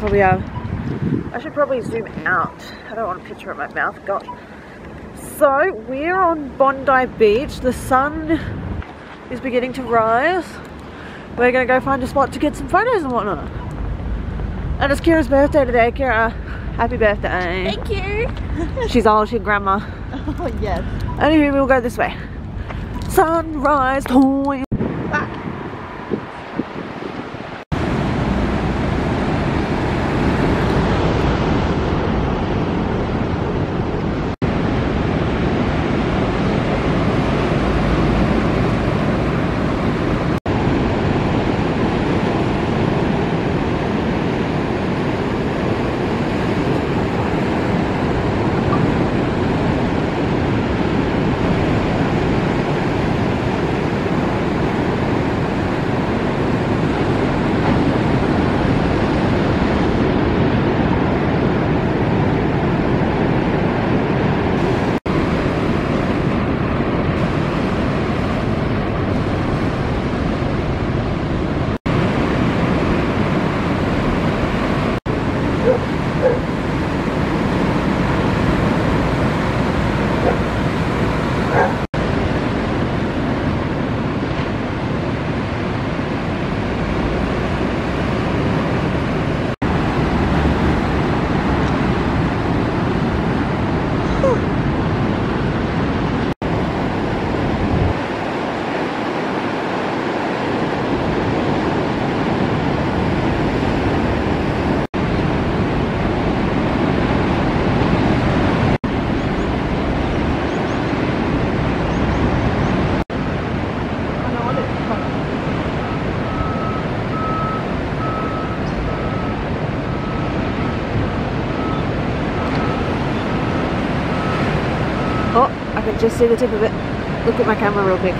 probably have. I should probably zoom out. I don't want a picture of my mouth. God. So we're on Bondi Beach. The sun is beginning to rise. We're gonna go find a spot to get some photos and whatnot. And it's Kiara's birthday today. Kiara, happy birthday. Thank you. She's old, she's grandma. Oh, yes. Anyway, we'll go this way. Sunrise time. Just see the tip of it. Look at my camera real quick.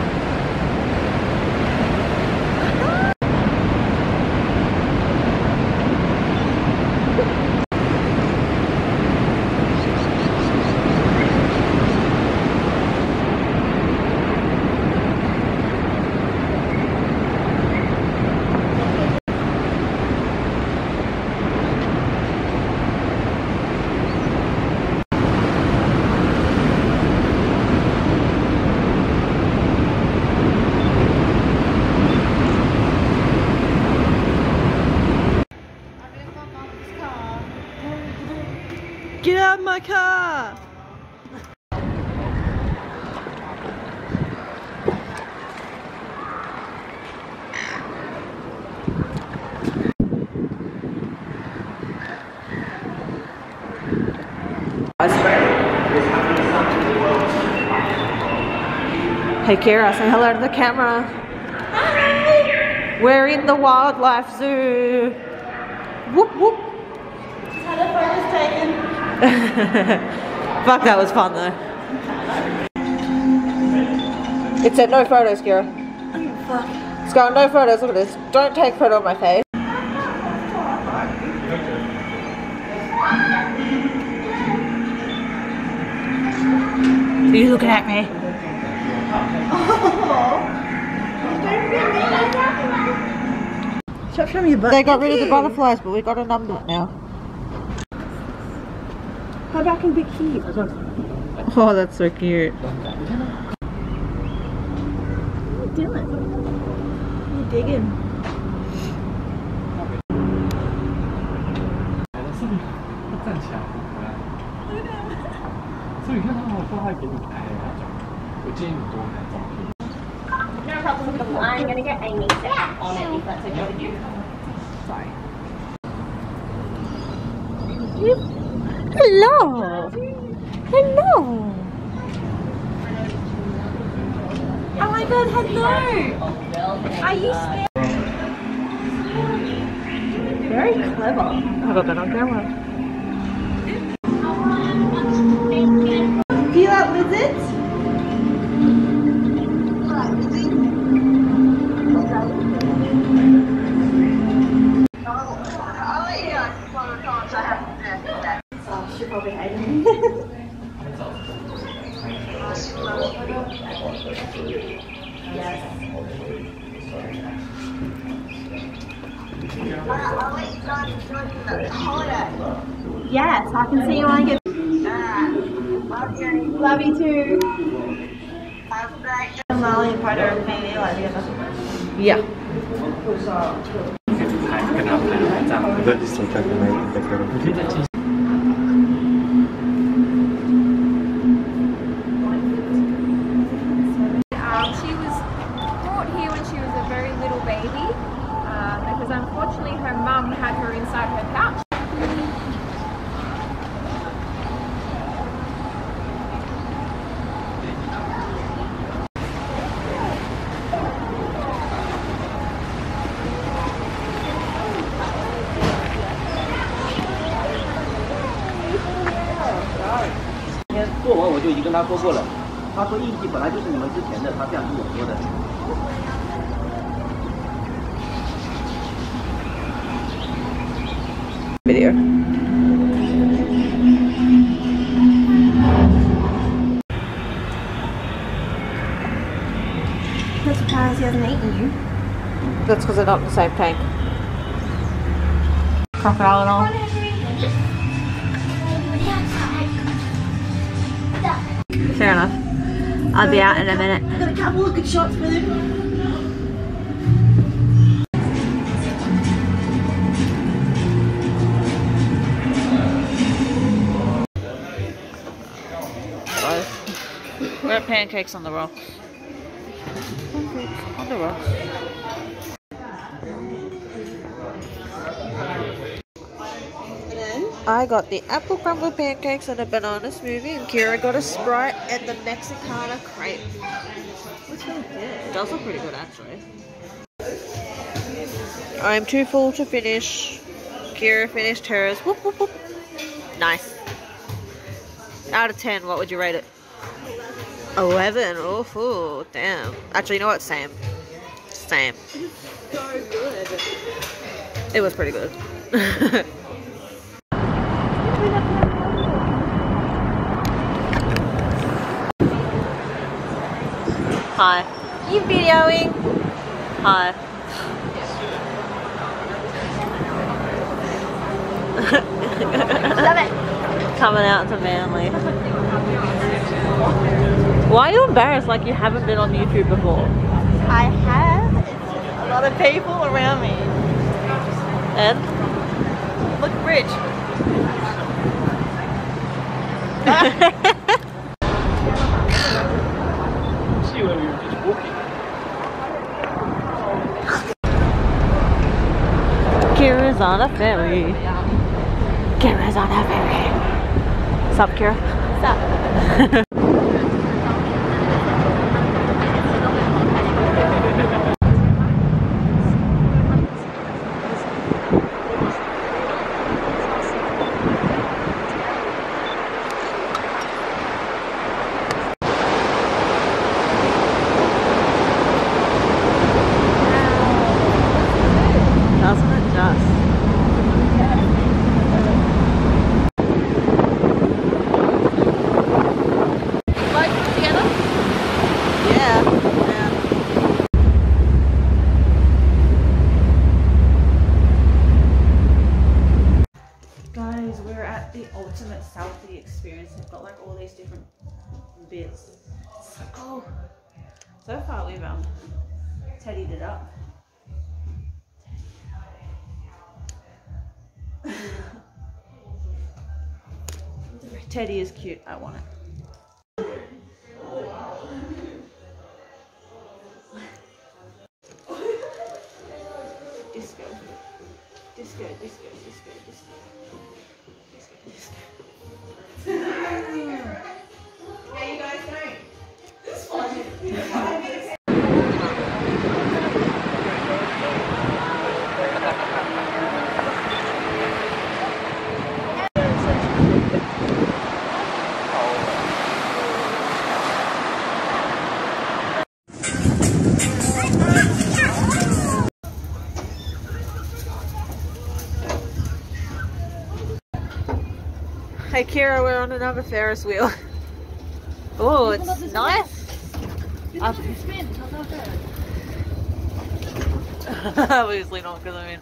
Get out of my car. Hey Kiara, say hello to the camera. Hi. We're in the wildlife zoo. Whoop whoop. Had a photos taken. Fuck, that was fun though. It said no photos, Kiara. It's got no photos. Look at this. Don't take photo of my face. Are you looking at me? Stop showing me your butt. They got rid of the butterflies, but we got a numbat now. How back can be cute? Oh, that's so cute. What are you doing? What are you digging? I'm gonna get on it if that's okay with you. Sorry. Hello. Hello. Oh my god, hello! Are you scared? Very clever. Have I been on camera? Love you too. Molly and Carter made it like the other. Yeah. Um, Kenapa? Udah baby um, because unfortunately her mum had her inside her pouch. 做完我就已经跟他说过了，他说印记本来就是你们之前的，他这样跟我说的。Video. I'm surprised he hasn't eaten you. That's because they're not in the same tank. Crocodile and all. Fair enough. I'll be out in a minute. Got a couple of good shots with him. We're at pancakes on the rocks. Pancakes on the rocks. I got the apple crumble pancakes and a banana smoothie, and Kiara got a Sprite and the Mexicana crepe. Looks really good. It does look pretty good, actually. I'm too full to finish. Kiara finished hers. Whoop, whoop, whoop. Nice. Out of 10, what would you rate it? 11. Oh, ooh, damn. Actually, you know what? Same. Same. So good. It was pretty good. Hi. You videoing? Hi. Love it. Coming out to Manly. Why are you embarrassed like you haven't been on YouTube before? I have. It's a lot of people around me. And? Look rich. See where we were just walking. Kiara's on a ferry. Kiara's on a ferry. Sup, Kiara? Sup? Doesn't it just? Like together? Yeah. yeah. Guys, we're at the ultimate selfie experience. They've got like all these different bits. So cool. So far we've um teddied it up. Teddy is cute. I want it. Hey Kiara, we're on another Ferris wheel. Oh, it's nice. Up- Obviously not, because I mean,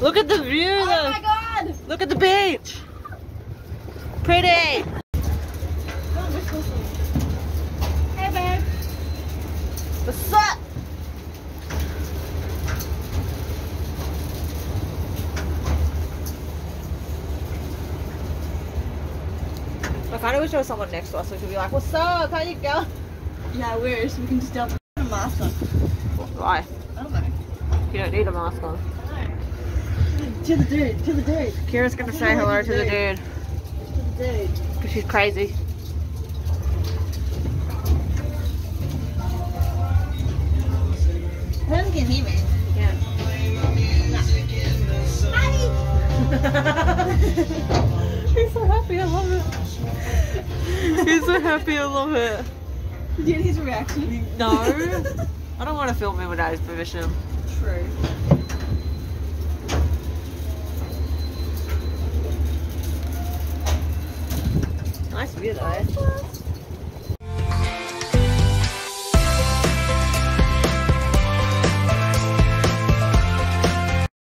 look at the view. Oh though. my god! Look at the beach. Pretty. Hey babe. What's up? I kind of wish there was someone next to us so we could be like, "What's up? How you going?" Yeah, weird. So we can just dump a mask on. Why? I don't know. You don't need a mask on. To the dude. To the dude. Kiara's gonna say hello to the dude To the dude. because she's crazy. Who can hear me? He's so happy. I love it. He's so happy. I love it. Did you get his reaction? No, I don't want to film him without his permission. True. Nice view though.